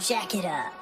Jack it up.